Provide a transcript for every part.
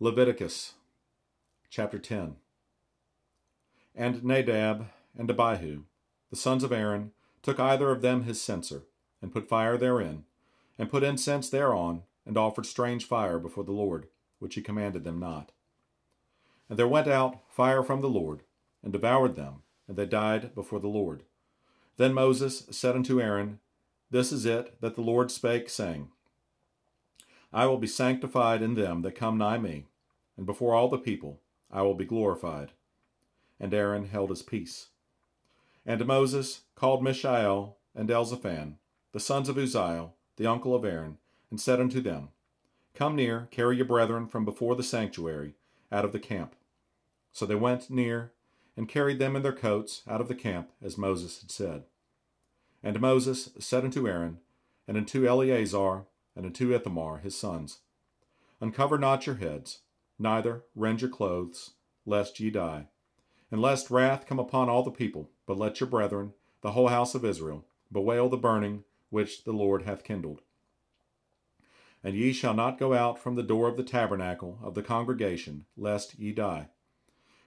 Leviticus chapter 10 And Nadab and Abihu, the sons of Aaron, took either of them his censer, and put fire therein, and put incense thereon, and offered strange fire before the Lord, which he commanded them not. And there went out fire from the Lord, and devoured them, and they died before the Lord. Then Moses said unto Aaron, This is it that the Lord spake, saying, I will be sanctified in them that come nigh me, and before all the people I will be glorified. And Aaron held his peace. And Moses called Mishael and Elzaphan, the sons of Uzziel, the uncle of Aaron, and said unto them, Come near, carry your brethren from before the sanctuary, out of the camp. So they went near, and carried them in their coats out of the camp, as Moses had said. And Moses said unto Aaron, and unto Eleazar, and unto Ithamar his sons, Uncover not your heads, neither rend your clothes, lest ye die. And lest wrath come upon all the people, but let your brethren, the whole house of Israel, bewail the burning which the Lord hath kindled. And ye shall not go out from the door of the tabernacle of the congregation, lest ye die.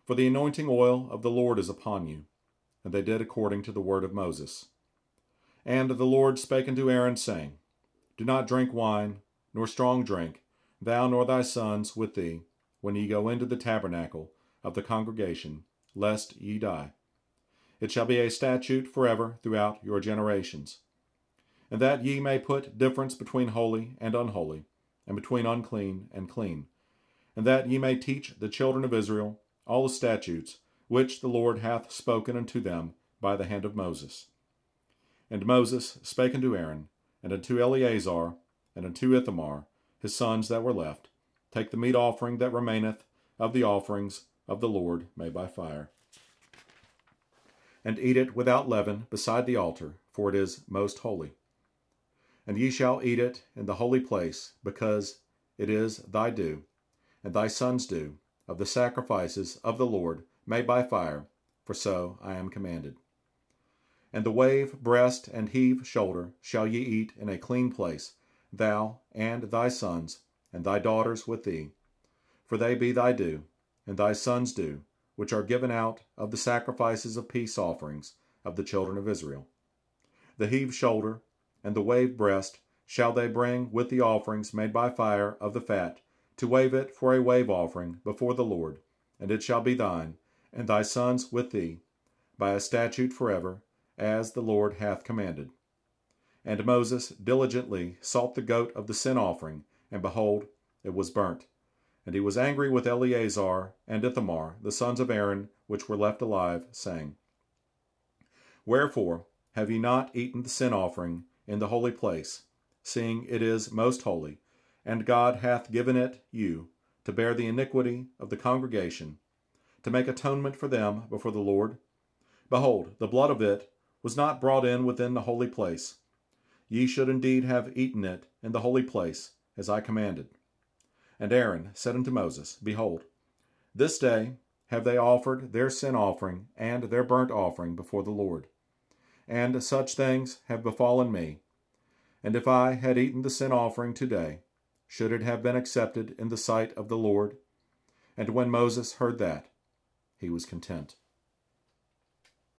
For the anointing oil of the Lord is upon you. And they did according to the word of Moses. And the Lord spake unto Aaron, saying, do not drink wine, nor strong drink, thou nor thy sons with thee, when ye go into the tabernacle of the congregation, lest ye die. It shall be a statute forever throughout your generations. And that ye may put difference between holy and unholy, and between unclean and clean, and that ye may teach the children of Israel all the statutes which the Lord hath spoken unto them by the hand of Moses. And Moses spake unto Aaron, and unto Eleazar, and unto Ithamar, his sons that were left, take the meat offering that remaineth of the offerings of the Lord made by fire. And eat it without leaven beside the altar, for it is most holy. And ye shall eat it in the holy place, because it is thy due, and thy sons' due, of the sacrifices of the Lord made by fire, for so I am commanded. And the wave breast and heave shoulder shall ye eat in a clean place, thou and thy sons, and thy daughters with thee. For they be thy due, and thy sons' due, which are given out of the sacrifices of peace offerings of the children of Israel. The heave shoulder and the wave breast shall they bring with the offerings made by fire of the fat, to wave it for a wave offering before the Lord, and it shall be thine, and thy sons with thee, by a statute forever, as the Lord hath commanded. And Moses diligently sought the goat of the sin offering, and behold, it was burnt. And he was angry with Eleazar and Ithamar, the sons of Aaron, which were left alive, saying, Wherefore have ye not eaten the sin offering in the holy place, seeing it is most holy, and God hath given it you to bear the iniquity of the congregation, to make atonement for them before the Lord? Behold, the blood of it was not brought in within the holy place. Ye should indeed have eaten it in the holy place, as I commanded. And Aaron said unto Moses, Behold, this day have they offered their sin offering and their burnt offering before the Lord. And such things have befallen me. And if I had eaten the sin offering today, should it have been accepted in the sight of the Lord? And when Moses heard that, he was content.